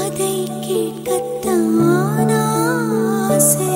அதை கேட்கத்தான் ஆசை